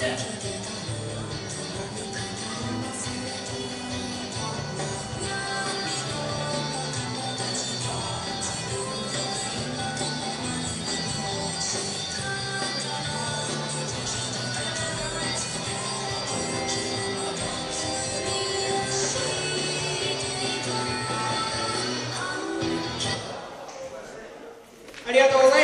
ありがとうございます。